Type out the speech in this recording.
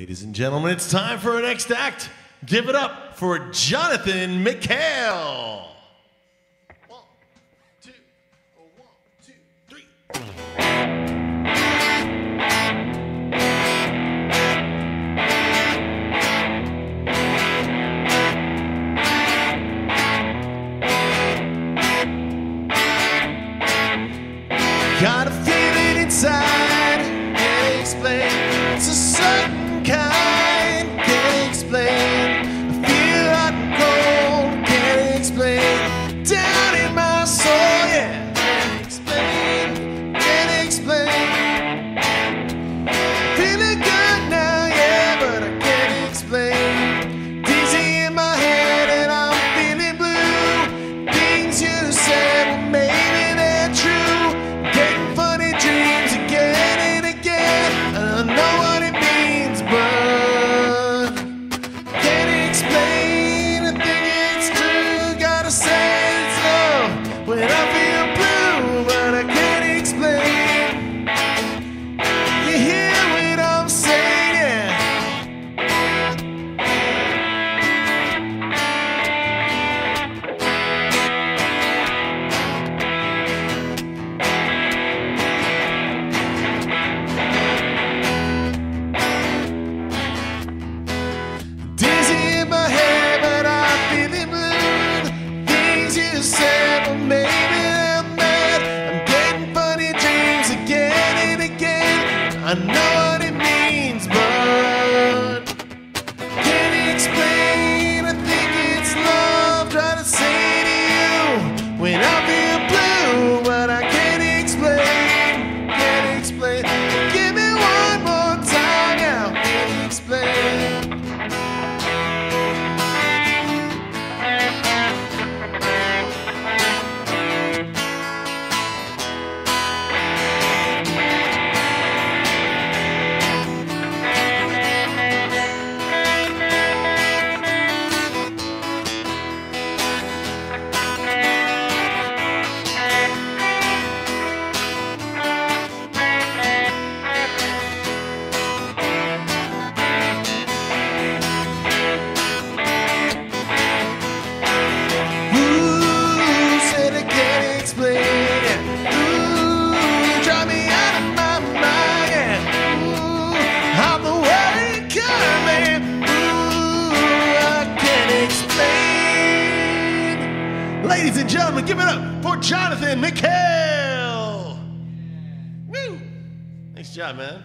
Ladies and gentlemen, it's time for our next act. Give it up for Jonathan McHale. Got a feeling inside explain. another. Ladies and gentlemen, give it up for Jonathan McHale. Woo! Nice job, man.